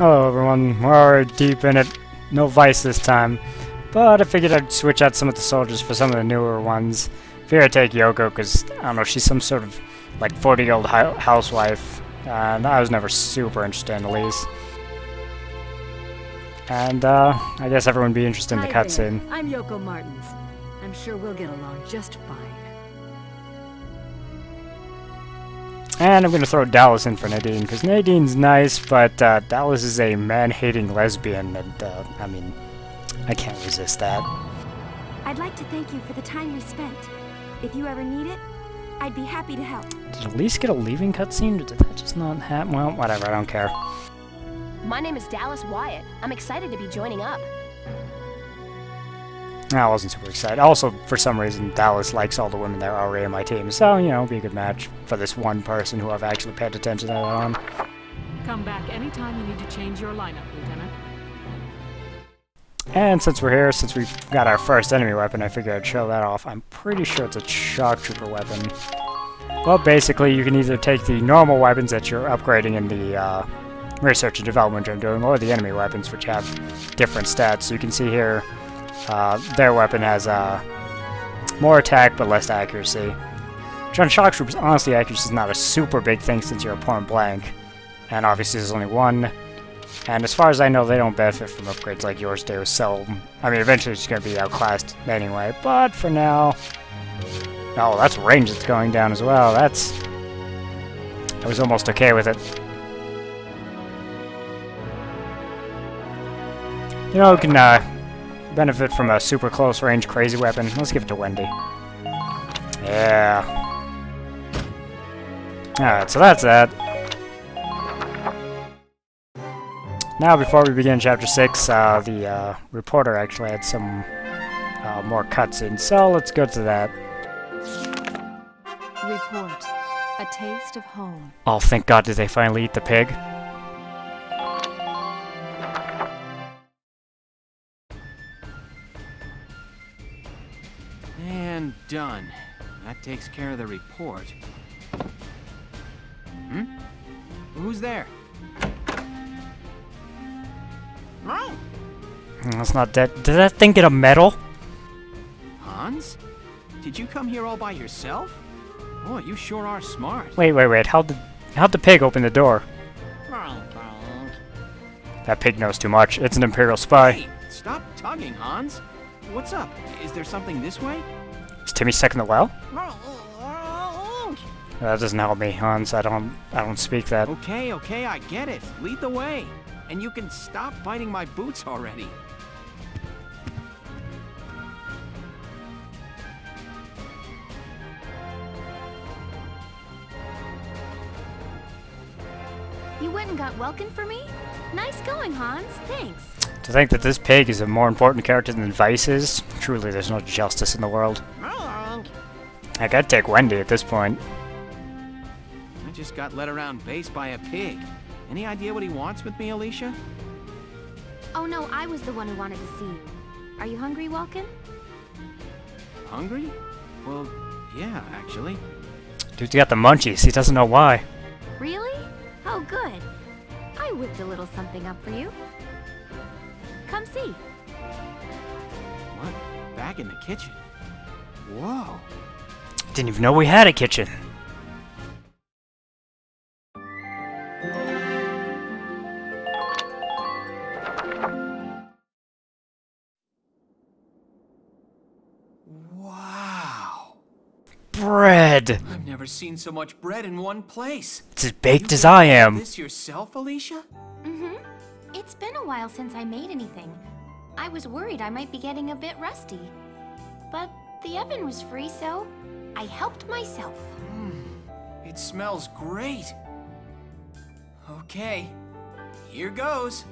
Hello everyone, we're already deep in it. No Vyse this time. But I figured I'd switch out some of the soldiers for some of the newer ones. Figured I'd take Yoko because, I don't know, she's some sort of like 40 year old housewife. And I was never super interested in Elise. And uh, I guess everyone would be interested in the cutscene. I'm Yoko Martins. I'm sure we'll get along just fine. And I'm going to throw Dallas in for Nadine, because Nadine's nice, but uh, Dallas is a man-hating lesbian, and, uh, I mean, I can't resist that. I'd like to thank you for the time we spent. If you ever need it, I'd be happy to help. Did Elise get a leaving cutscene, or did that just not happen? Well, whatever, I don't care. My name is Dallas Wyatt. I'm excited to be joining up. I wasn't super excited. Also, for some reason, Dallas likes all the women that are already in my team, so, you know, be a good match for this one person who I've actually paid attention to on. Come back anytime you need to change your lineup, Lieutenant. And since we're here, since we've got our first enemy weapon, I figured I'd show that off. I'm pretty sure it's a shock trooper weapon. Well, basically, you can either take the normal weapons that you're upgrading in the uh, research and development I'm doing, or the enemy weapons, which have different stats. So you can see here, uh, their weapon has uh, more attack but less accuracy. John Shock Troopers, honestly, accuracy is not a super big thing since you're a point blank. And obviously there's only one. And as far as I know, they don't benefit from upgrades like yours do, so... I mean, eventually it's going to be outclassed anyway, but for now... Oh, that's range that's going down as well, that's... I was almost okay with it. You know, can, uh, benefit from a super close range crazy weapon. Let's give it to Wendy. Yeah. Alright, so that's that. Now, before we begin Chapter 6, uh, the uh, reporter actually had some uh, more cuts in, so let's go to that. Report. A taste of home. Oh, thank God did they finally eat the pig. Done. That takes care of the report. Hmm? Who's there? No. That's not that. Did that thing get a medal? Hans? Did you come here all by yourself? Oh, you sure are smart. Wait, wait, wait. How'd the, how'd the pig open the door? That pig knows too much. It's an Imperial spy. Hey, stop tugging, Hans. What's up? Is there something this way? Is Timmy stuck in the well? That doesn't help me, Hans. I don't I don't speak that. Okay, okay, I get it. Lead the way. And you can stop biting my boots already. You went and got Welkin for me? Nice going, Hans. Thanks. To think that this pig is a more important character than Vyse is, truly there's no justice in the world. I gotta take Wendy at this point. I just got led around base by a pig. Any idea what he wants with me, Alicia? Oh no, I was the one who wanted to see you. Are you hungry, Welkin? Hungry? Well, yeah, actually. Dude's got the munchies, he doesn't know why. Really? Oh, good. I whipped a little something up for you. Come see. What? Back in the kitchen? Whoa. Didn't even know we had a kitchen. Wow. Bread. I've never seen so much bread in one place. It's as baked you as I am. This yourself, Alicia? Mm-hmm. It's been a while since I made anything. I was worried I might be getting a bit rusty. But the oven was free, so I helped myself. Mm, it smells great. Okay, here goes.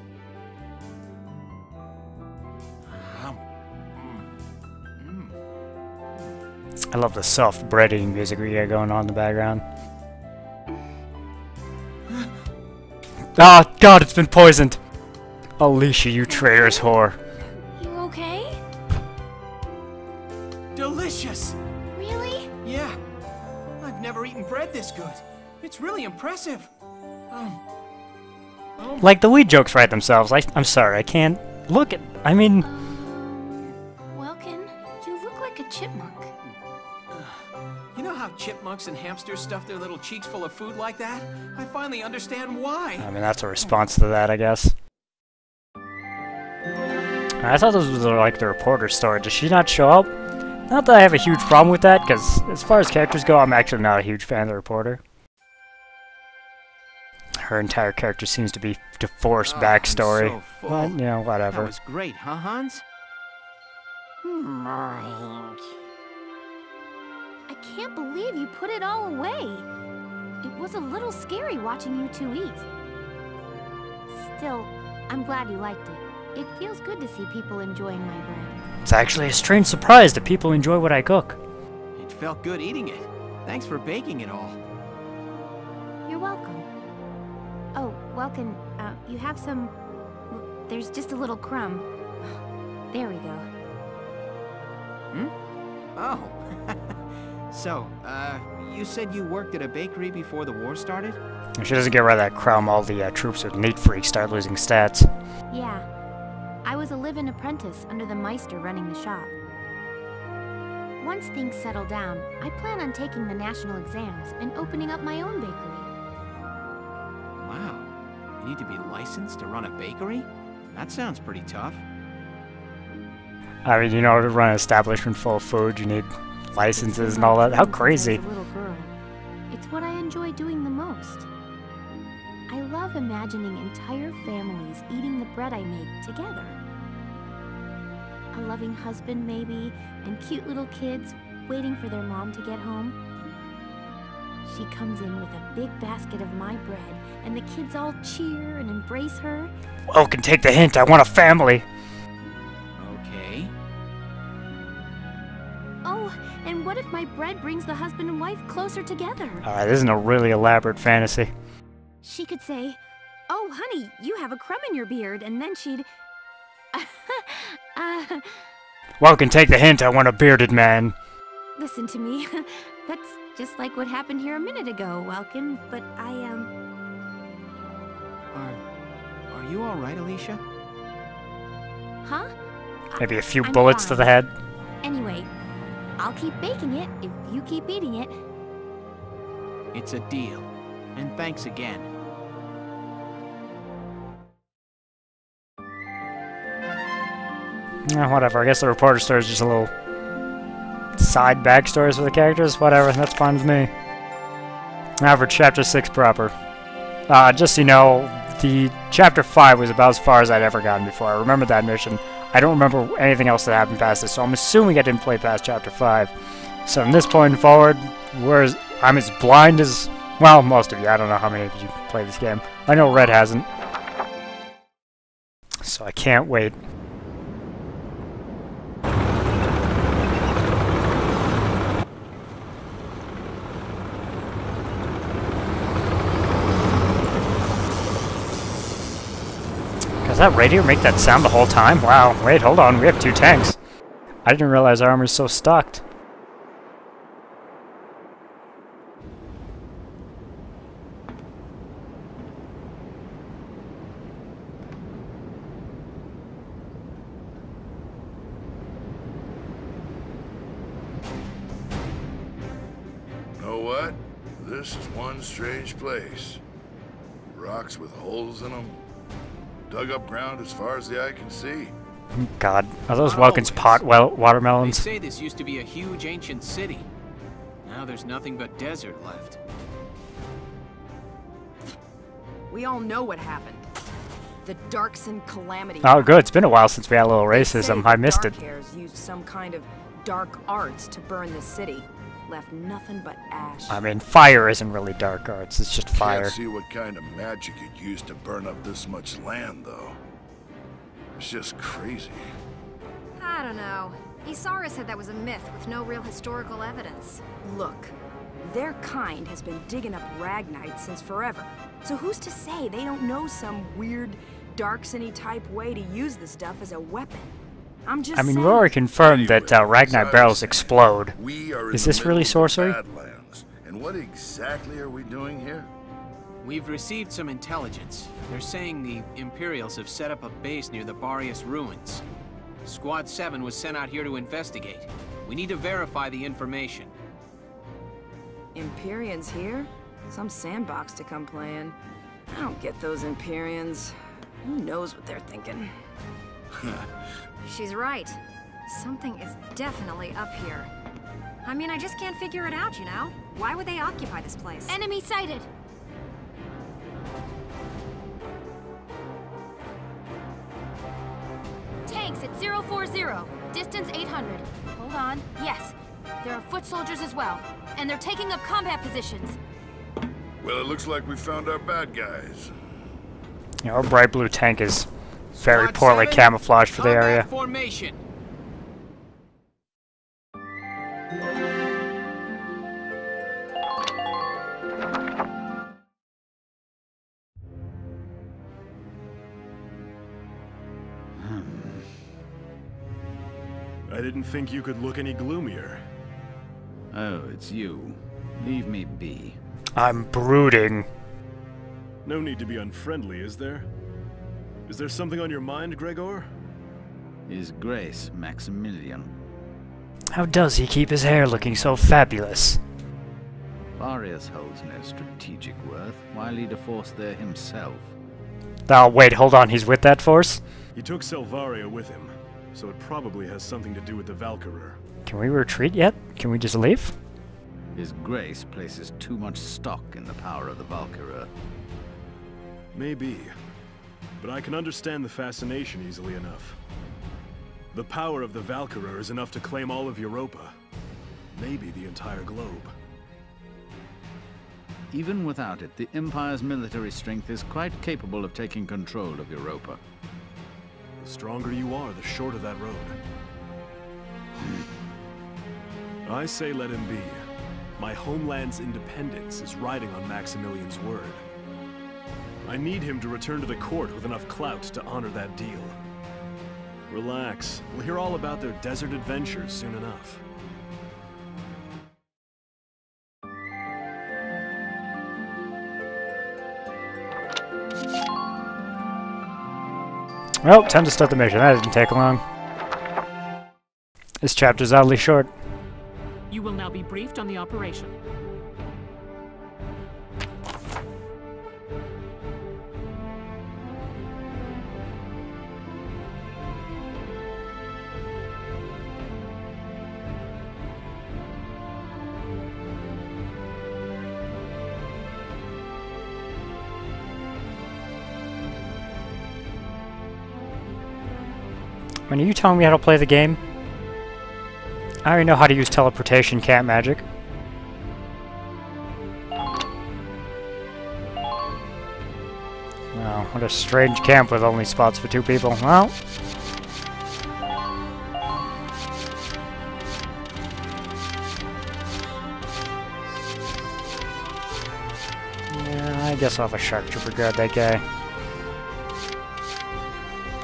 I love the soft bread eating music we got going on in the background. Ah, oh, God, it's been poisoned! Alicia, you traitor's whore. Like, the weed jokes write themselves. I, I'm sorry, I can't look at... I mean... Welkin, you look like a chipmunk. You know how chipmunks and hamsters stuff their little cheeks full of food like that? I finally understand why. I mean, that's a response to that, I guess. I thought this was like the reporter's story. Does she not show up? Not that I have a huge problem with that, because as far as characters go, I'm actually not a huge fan of the reporter. Her entire character seems to be divorced Oh, I'm backstory. so full. But, you know, That whatever. was great, huh, Hans? I can't believe you put it all away. It was a little scary watching you two eat. Still, I'm glad you liked it. It feels good to see people enjoying my bread. It's actually a strange surprise that people enjoy what I cook. It felt good eating it. Thanks for baking it all. Welkin, uh, you have some... There's just a little crumb. There we go. Hmm? Oh. so, uh, you said you worked at a bakery before the war started? If she doesn't get rid of that crumb, all the uh, troops with neat freaks start losing stats. Yeah. I was a live-in apprentice under the Meister running the shop. Once things settle down, I plan on taking the national exams and opening up my own bakery. Wow. You need to be licensed to run a bakery? That sounds pretty tough. I mean, you know, to run an establishment full of food, you need licenses and all that. How crazy. little girl. It's what I enjoy doing the most. I love imagining entire families eating the bread I make together. A loving husband, maybe, and cute little kids waiting for their mom to get home. She comes in with a big basket of my bread, and the kids all cheer and embrace her. Oh, can take the hint. I want a family. Okay. Oh, and what if my bread brings the husband and wife closer together? Alright, this isn't a really elaborate fantasy. She could say, Oh, honey, you have a crumb in your beard, and then she'd. uh, Well, can take the hint. I want a bearded man. listen to me. That's just like what happened here a minute ago, Welkin, but I, um. Are, are you alright, Alicia? Huh? Maybe a few I'm bullets to the head. Anyway, I'll keep baking it if you keep eating it. It's a deal. And thanks again. Eh, whatever. I guess the reporter story is just a little side backstories for the characters. Whatever. That's fine with me. Now for chapter six proper. Uh, just so you know, the chapter five was about as far as I'd ever gotten before. I remember that mission. I don't remember anything else that happened past this, so I'm assuming I didn't play past chapter five. So from this point forward, whereas I'm as blind as well, most of you. I don't know how many of you play this game. I know Red hasn't. So I can't wait. Does that radio make that sound the whole time? Wow, wait, hold on, we have two tanks. I didn't realize our armor's so stocked. Know what? This is one strange place. Rocks with holes in them. Dug up ground as far as the eye can see. God, are those Not Welkins pot well watermelons? They watermelons? say this used to be a huge ancient city. Now there's nothing but desert left. We all know what happened. The Darcsen calamity. Oh, good. It's been a while since we had a little racism. I missed it. Dark Hairs used some kind of dark arts to burn the city. Left nothing but ash. I mean, fire isn't really dark arts. It's just fire. Can't see what kind of magic you'd use to burn up this much land, though. It's just crazy. I don't know. Isara said that was a myth with no real historical evidence. Look, their kind has been digging up Ragnite since forever. So who's to say they don't know some weird Darksony type way to use the stuff as a weapon? I'm just I mean, we saying. already confirmed that uh, Anyway, as I Ragnite was barrels explode. We are in Is the this really middle of the sorcery? Badlands. And what exactly are we doing here? We've received some intelligence. They're saying the Imperials have set up a base near the Barious ruins. Squad 7 was sent out here to investigate. We need to verify the information. Empyreans here? Some sandbox to come play in. I don't get those Empyreans. Who knows what they're thinking? She's right. Something is definitely up here. I mean, I just can't figure it out, you know? Why would they occupy this place? Enemy sighted! Tanks at 040. Distance 800. Hold on. Yes. There are foot soldiers as well. And they're taking up combat positions. Well, it looks like we found our bad guys. You know, our bright blue tank is very Squad poorly seven, camouflaged for the area. Formation. Hmm. I didn't think you could look any gloomier. Oh, it's you. Leave me be. I'm brooding. No need to be unfriendly, is there? Is there something on your mind, Gregor? His Grace Maximilian. How does he keep his hair looking so fabulous? Barious holds no strategic worth. Why lead a force there himself? Oh, wait, hold on, he's with that force? He took Selvaria with him, so it probably has something to do with the Valkyria. Can we retreat yet? Can we just leave? His Grace places too much stock in the power of the Valkyria. Maybe. But I can understand the fascination easily enough. The power of the Valkyria is enough to claim all of Europa. Maybe the entire globe. Even without it, the Empire's military strength is quite capable of taking control of Europa. The stronger you are, the shorter that road. I say let him be. My homeland's independence is riding on Maximilian's word. I need him to return to the court with enough clout to honor that deal. Relax. We'll hear all about their desert adventures soon enough. Well, time to start the mission. That didn't take long. This chapter's oddly short. You will now be briefed on the operation. Are you telling me how to play the game? I already know how to use teleportation cat magic. Wow, what a strange camp with only spots for two people. Well, yeah, I guess I'll have a shock trooper guard that guy.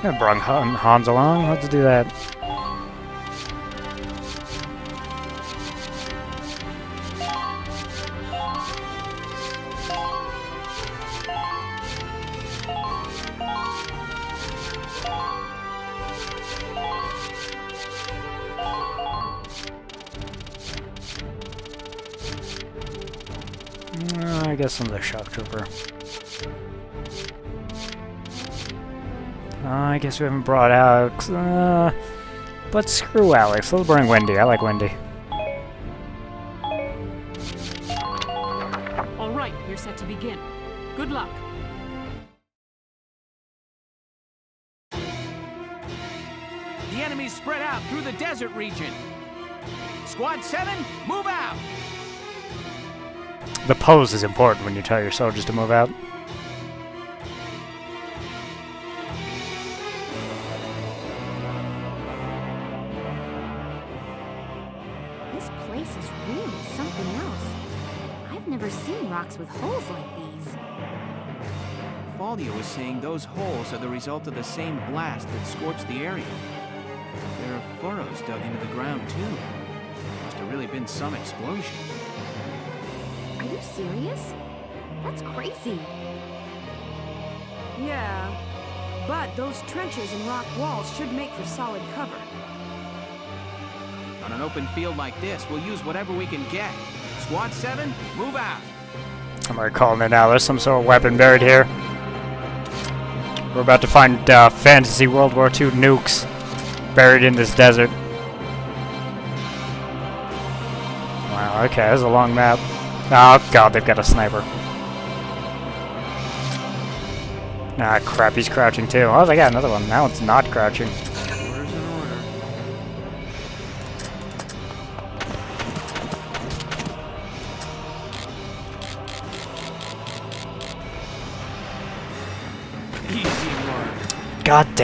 I brought Han Hans along. Let's do that. Uh, I guess I'm the shock trooper. Uh, I guess we haven't brought Alex. Uh, but screw Alex. Let's bring Wendy. I like Wendy. All right, we're set to begin. Good luck. The enemy's spread out through the desert region. Squad 7, move out! The pose is important when you tell your soldiers to move out. Same blast that scorched the area. There are furrows dug into the ground, too. Must have really been some explosion. Are you serious? That's crazy. Yeah, but those trenches and rock walls should make for solid cover. On an open field like this, we'll use whatever we can get. Squad 7, move out. I'm already calling it now. There's some sort of weapon buried here. We're about to find uh, fantasy World War II nukes buried in this desert. Wow, okay, that's a long map. Oh god, they've got a sniper. Ah, crap, he's crouching too. Oh, they got another one. Now it's not crouching.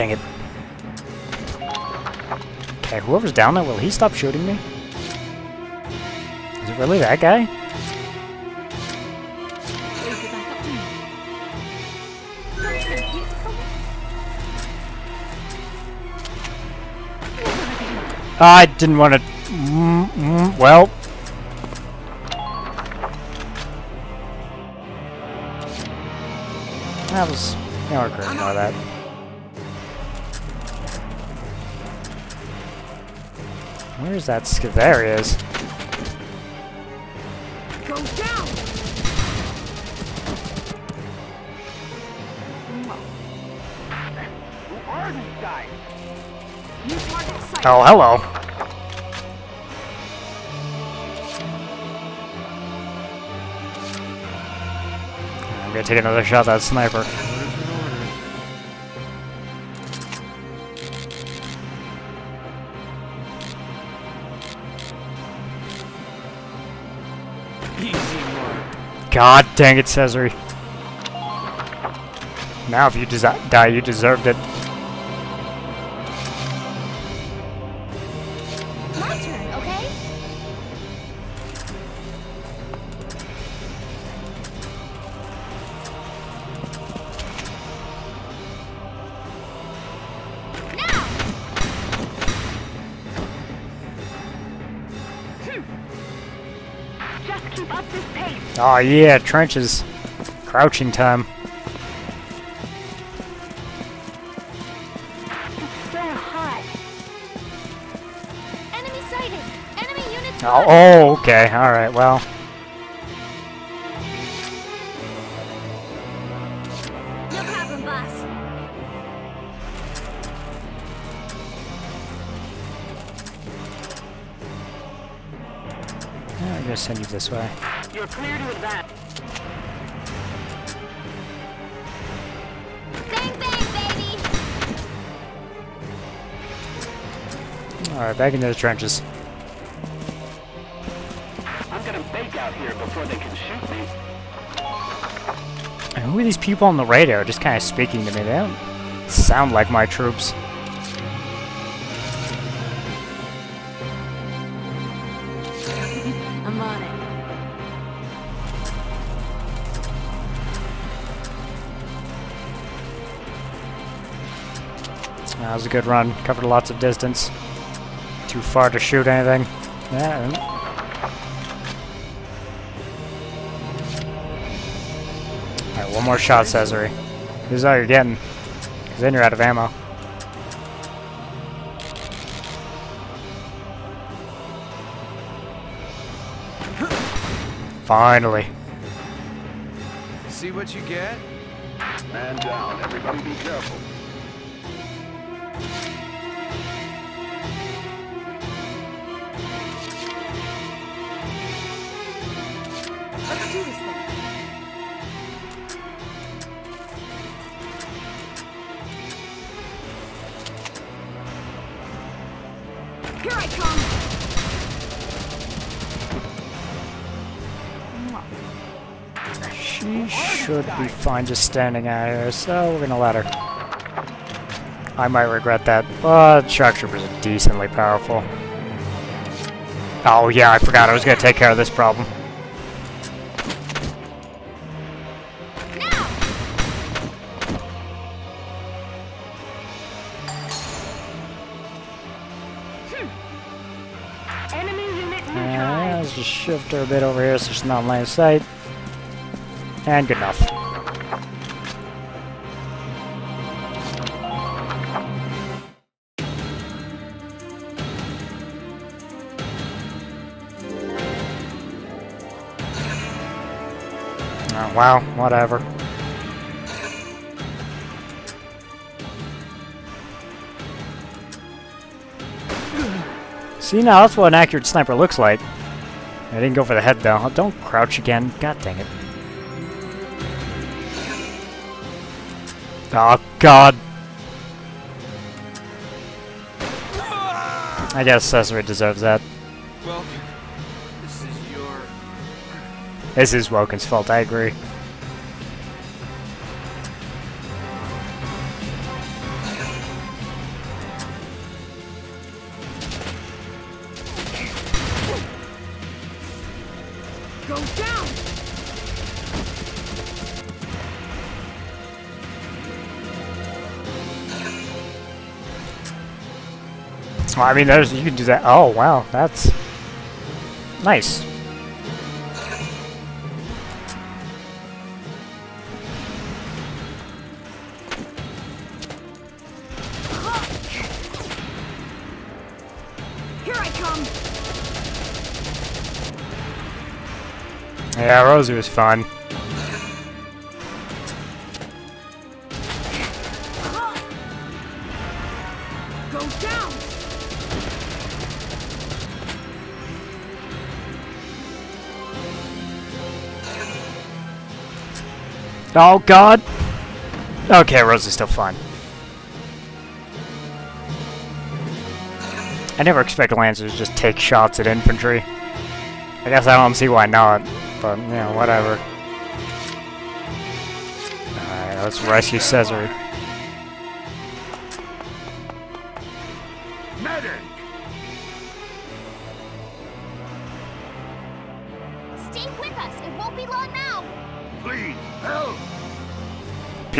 Dang it. Okay, whoever's down there, will he stop shooting me? Is it really that guy? I didn't want to... Mm, mm, well... That was... You know, great about that. Where's that sk- There he is. Go down! Oh, hello. I'm gonna take another shot at that sniper. God dang it, Cesare. Now if you die, you deserved it. Oh yeah, trenches. Crouching time. So hot. Enemy sighted! Enemy units Oh, oh okay, alright, well. No problem, boss. I'm gonna send you this way. You're clear to advance. Bang, bang, baby! Alright, back into the trenches. I'm gonna bake out here before they can shoot me. And who are these people on the radio just kind of speaking to me? They don't sound like my troops. Good run. Covered lots of distance. Too far to shoot anything. Yeah. Alright, one more shot, Cesare. This is all you're getting. Because then you're out of ammo. Finally. See what you get? Man down. Everybody be careful. Should be fine just standing out here, so we're gonna let her. I might regret that, but Shock Troopers are decently powerful. Oh yeah, I forgot I was gonna take care of this problem. Enemy unit let's just shift her a bit over here so she's not in line of sight. And good enough. Oh, wow, whatever. See, now that's what an accurate sniper looks like. I didn't go for the head, though. Don't crouch again. God dang it. Oh, God. I guess Cesare deserves that. Well, this is your... This is Welkin's fault, I agree. Well, I mean, there's you can do that. Oh, wow, that's nice. Here I come! Yeah, Rosie was fun. Oh God. Okay, Rosie's still fine. I never expect Lancers to just take shots at infantry. I guess I don't see why not, but, you know, whatever. Alright, let's rescue Caesar.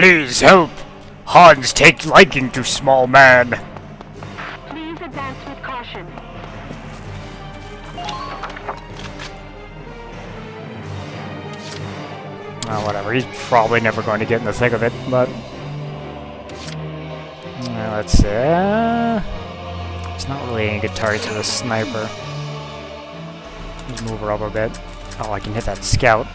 Please help! Hans take liking to small man. Please advance with caution. Oh, whatever. He's probably never going to get in the thick of it, but... Uh, let's see. Uh, it's not really any good targets with the sniper. Let's move her up a bit. Oh, I can hit that scout.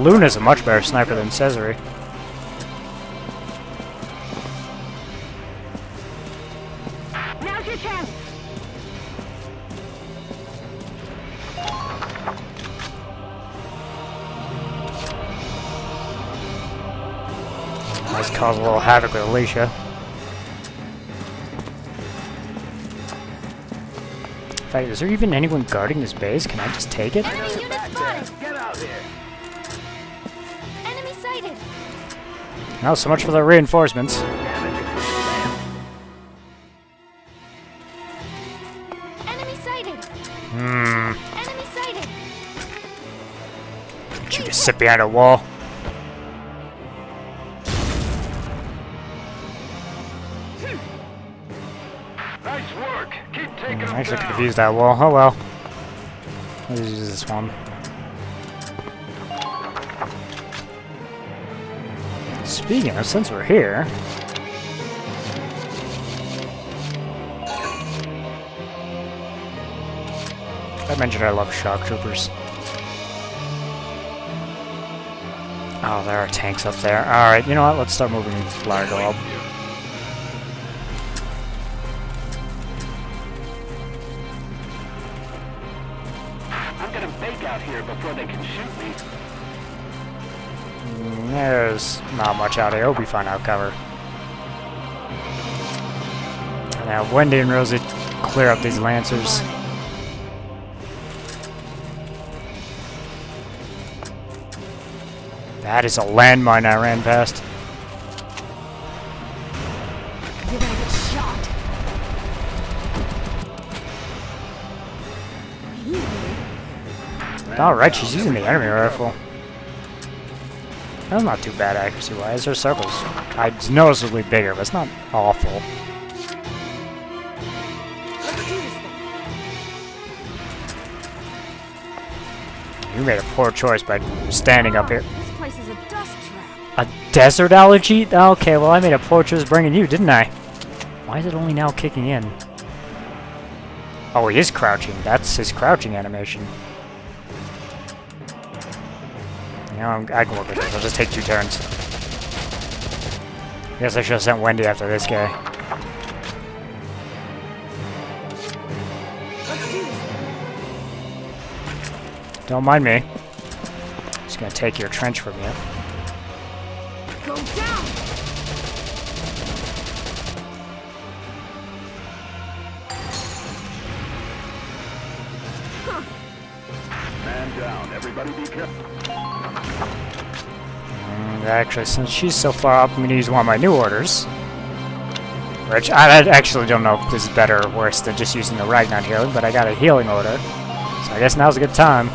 Luna's a much better sniper than Cesare. Now's your chance. Let's cause a little havoc with Alicia. In fact, is there even anyone guarding this base? Can I just take it? No, so much for the reinforcements. Enemy sighted. Hmm. Enemy sighted. She just sit behind a wall. Nice work! Keep taking I them actually could have used that wall. Oh well. Let's use this one. Speaking of, since we're here... I mentioned I love shock troopers. Oh, there are tanks up there. Alright, you know what? Let's start moving Largo up. Much out here. we find out cover. Now, Wendy and Rosie clear up these lancers. That is a landmine I ran past. You're gonna get shot. Alright, she's using the enemy rifle. That's not too bad accuracy-wise. Her circle's it's noticeably bigger, but it's not awful. You made a poor choice by standing up here. This place is a dust trap. A desert allergy? Okay, well I made a poor choice bringing you, didn't I? Why is it only now kicking in? Oh, he is crouching. That's his crouching animation. You know, I can work with this. I'll just take two turns. I Guess I should have sent Wendy after this guy. Don't mind me. Just gonna take your trench from you. Actually, since she's so far up, I'm gonna use one of my new orders. Which, I, actually don't know if this is better or worse than just using the Ragnaid healing, but I got a healing order. So I guess now's a good time.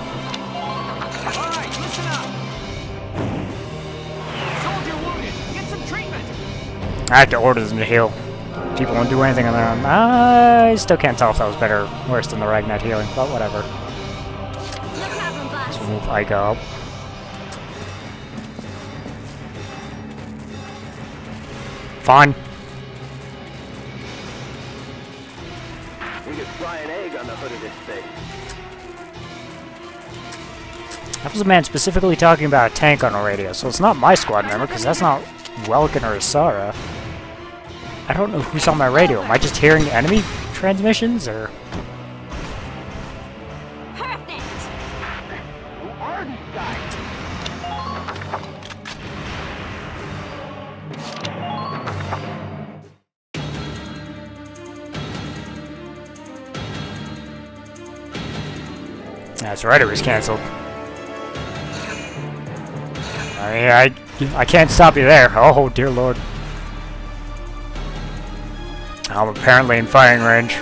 I have to order them to heal. People won't do anything on their own. I still can't tell if that was better or worse than the Ragnaid healing, but whatever. Let's move Ike up. Fine. We could fry an egg on the hood of this thing. That was a man specifically talking about a tank on a radio, so it's not my squad member, because that's not Welkin or Isara. I don't know who's on my radio. Am I just hearing enemy transmissions, or... It was cancelled. I, I, I can't stop you there. Oh, dear lord. I'm apparently in firing range.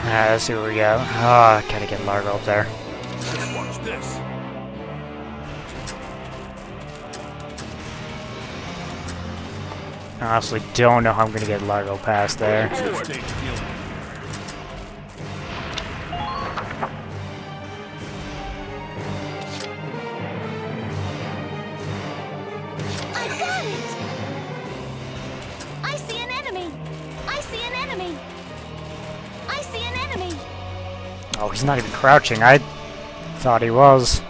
Ah, let's see what we got. Oh, gotta get Largo up there. I honestly don't know how I'm gonna get Largo past there. Just take healing. I got it! I see an enemy! I see an enemy! I see an enemy! Oh, he's not even crouching. I thought he was.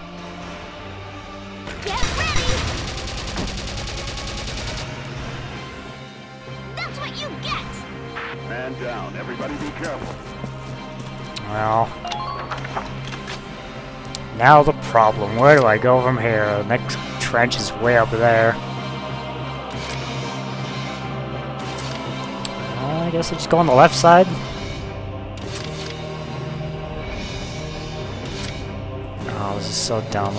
Now the problem. Where do I go from here? The next trench is way up there. I guess I just go on the left side. Oh, this is so dumb.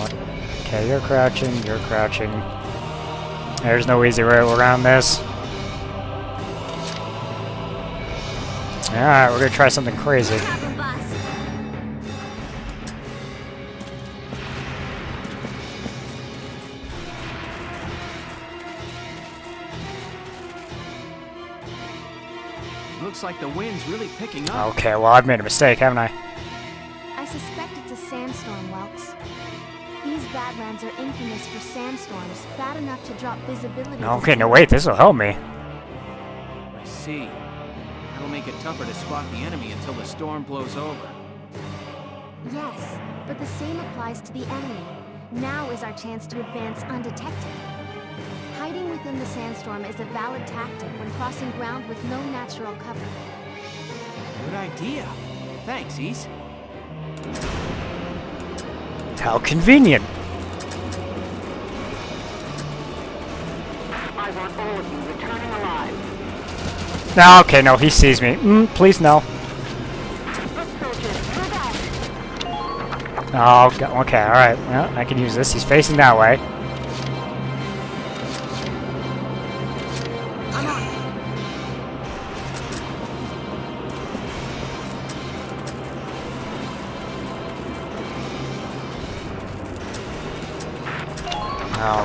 Okay, you're crouching, you're crouching. There's no easy way around this. Alright, we're gonna try something crazy. Looks like the wind's really picking up. Okay, well I've made a mistake, haven't I? I suspect it's a sandstorm, Welks. These Badlands are infamous for sandstorms, bad enough to drop visibility. Okay, no wait, this'll help me. I see. That'll make it tougher to spot the enemy until the storm blows over. Yes, but the same applies to the enemy. Now is our chance to advance undetected. Hiding within the sandstorm is a valid tactic when crossing ground with no natural cover. Good idea. Thanks, East. How convenient. I want all of you returning alive. No, okay, no, he sees me. Mm, please no. Foot soldiers, move out. Oh, okay, alright. Well, I can use this. He's facing that way.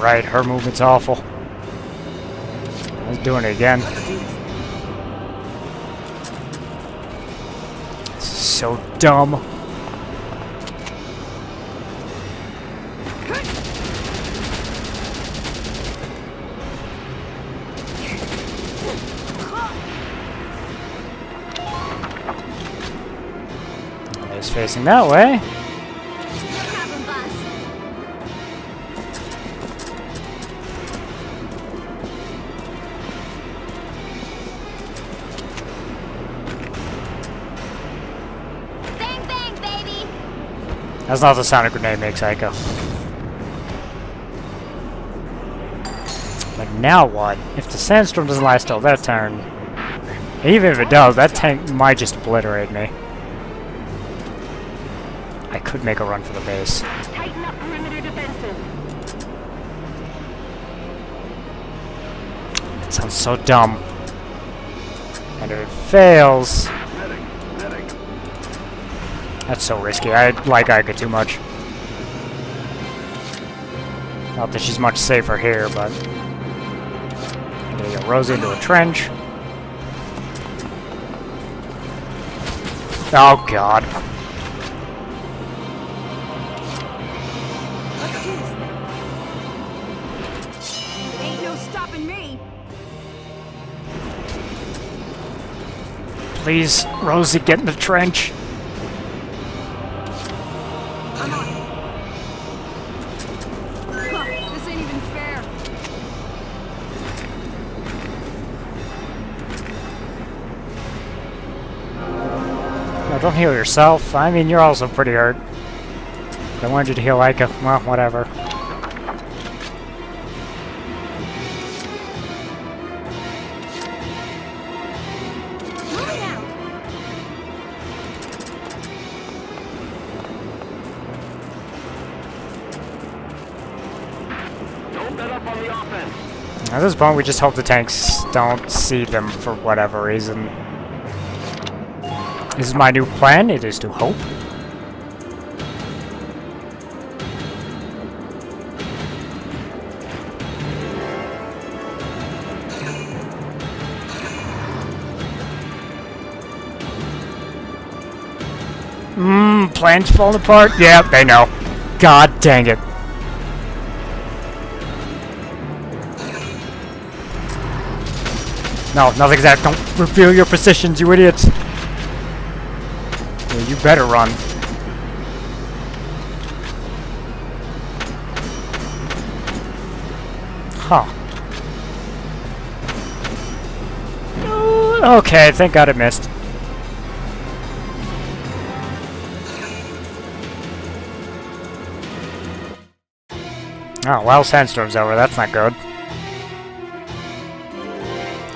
Alright, her movement's awful. He's doing it again. So dumb. He's facing that way. That's not the sound a grenade makes, Aika. But now what? If the sandstorm doesn't last till their turn, even if it does, that tank might just obliterate me. I could make a run for the base. Tighten up perimeter defenses. It sounds so dumb. And if it fails... That's so risky. I like Aika too much. Not that she's much safer here, but... There you go, Rose into a trench. Oh god. Ain't no stopping me. Please, Rosie, get in the trench. Don't heal yourself. I mean, you're also pretty hurt. I wanted you to heal Aika. Well, whatever. At this point, we just hope the tanks don't see them for whatever reason. This is my new plan. It is to hope. Mmm, plans falling apart? Yeah, they know. God dang it. No, nothing's that. Don't reveal your positions, you idiots. Better run. Huh. Uh, Okay, thank God it missed. Oh, well, sandstorm's over. That's not good.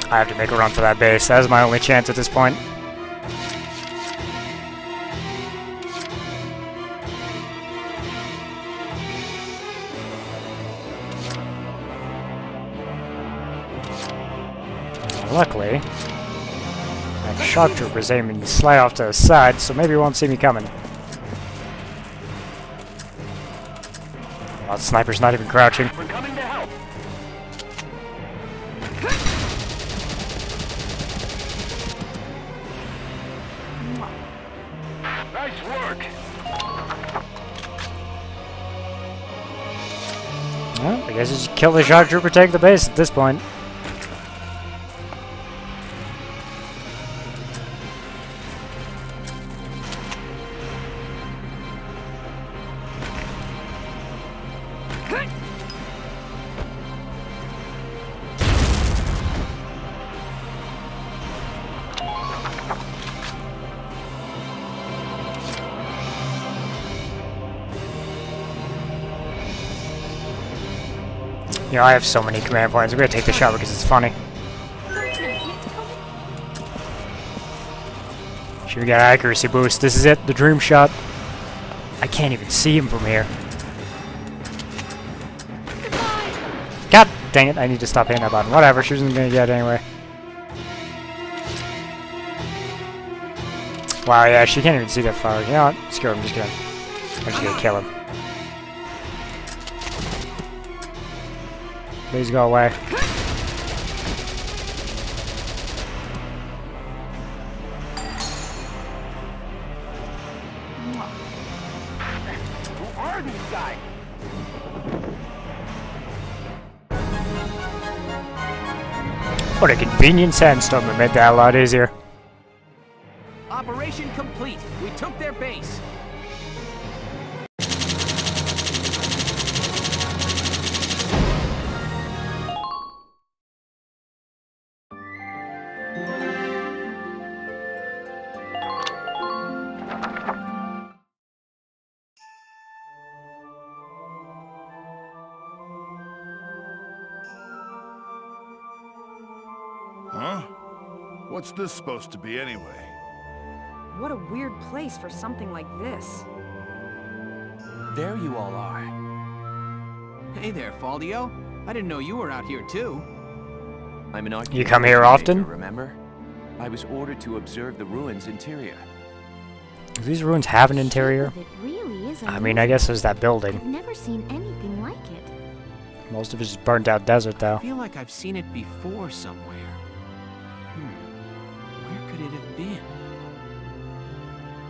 I have to make a run for that base. That is my only chance at this point. Luckily, that shock trooper's aiming slight off to the side, so maybe he won't see me coming. Well, sniper's not even crouching. We're coming to help. Nice work. Well, I guess just kill the shock trooper, take the base at this point. Know, I have so many command points. I'm gonna take the shot because it's funny. Should we get accuracy boost? This is it, the dream shot. I can't even see him from here. God dang it, I need to stop hitting that button. Whatever, she wasn't gonna get it anyway. Wow, yeah, she can't even see that far. You know what? Screw him, I'm just gonna... I'm just gonna kill him. Please go away. What a convenient sandstorm that made that a lot easier. This supposed to be anyway? What a weird place for something like this. There you all are. Hey there, Faldio. I didn't know you were out here too. I'm an architect. You come here often? Remember? I was ordered to observe the ruins interior. Do these ruins have an interior? It really is I mean, I guess there's that building. I've never seen anything like it. Most of it's just burnt out desert, though. I though. feel like I've seen it before somewhere.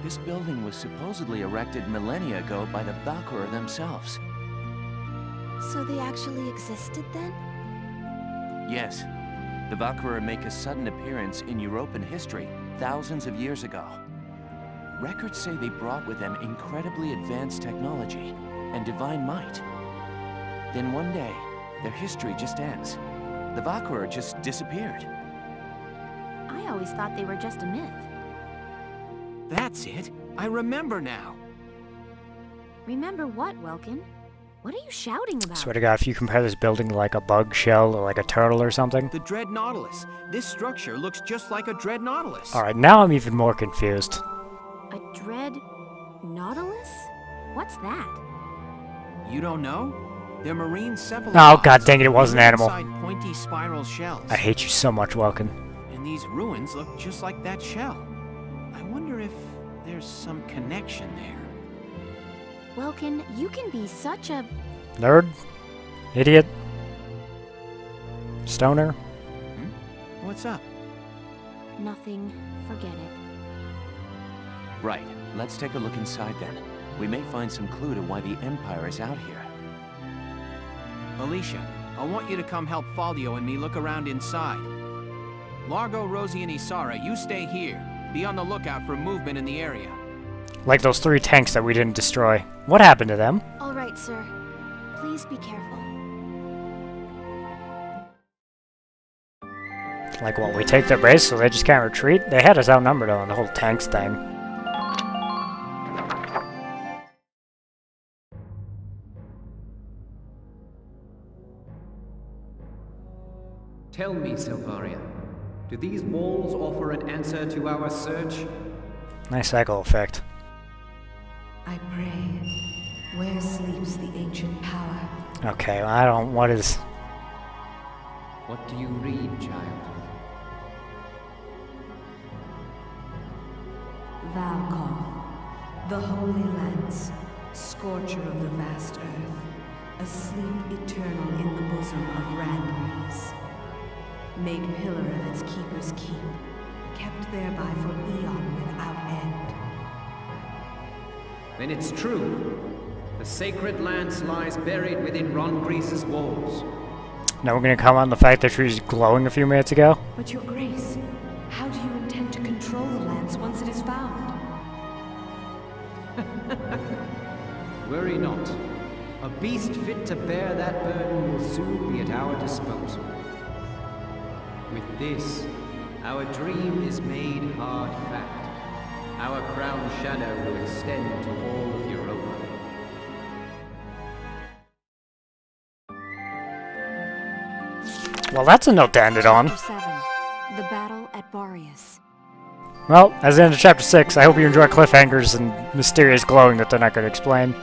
This building was supposedly erected millennia ago by the Valkyr themselves. So they actually existed then? Yes, the Valkyr make a sudden appearance in European history thousands of years ago. Records say they brought with them incredibly advanced technology and divine might. Then one day, their history just ends. The Valkyr just disappeared. I always thought they were just a myth. That's it. I remember now. Remember what, Welkin? What are you shouting about? Swear to God, if you compare this building to like a bug shell or like a turtle or something. The Dread Nautilus. This structure looks just like a Dread Nautilus. Alright, now I'm even more confused. A dread nautilus? What's that? You don't know? They're marine cephalopods. Oh, god dang it, it was an animal. pointy spiral shells. I hate you so much, Welkin. And these ruins look just like that shell. I wonder if there's some connection there. Welkin, you can be such a... Nerd? Idiot? Stoner? Hmm? What's up? Nothing. Forget it. Right, let's take a look inside then. We may find some clue to why the Empire is out here. Alicia, I want you to come help Faldio and me look around inside. Largo, Rosie, and Isara, you stay here. Be on the lookout for movement in the area. Like those three tanks that we didn't destroy. What happened to them? All right, sir. Please be careful. Like what, we take their base so they just can't retreat? They had us outnumbered on the whole tanks thing. Tell me, Selvaria, do these walls offer an answer to our search? Nice cycle effect. I pray. Where sleeps the ancient power? Okay, I don't... what is... What do you read, child? Valkof, the Holy Lance, scorcher of the vast earth, asleep eternal in the bosom of Randgriz. Made pillar of its keeper's keep, kept thereby for eon without end. Then it's true. The sacred lance lies buried within Randgriz's walls. Now we're gonna come on the fact that she was glowing a few minutes ago? But your grace, how do you intend to control the lance once it is found? Worry not. A beast fit to bear that burden will soon be at our disposal. With this, our dream is made hard fact. Our crown shadow will extend to all of Europa. Well, that's a note to end it on. Chapter 7. The Battle at Barious. Well, as the end of chapter 6, I hope you enjoy cliffhangers and mysterious glowing that they're not going to explain.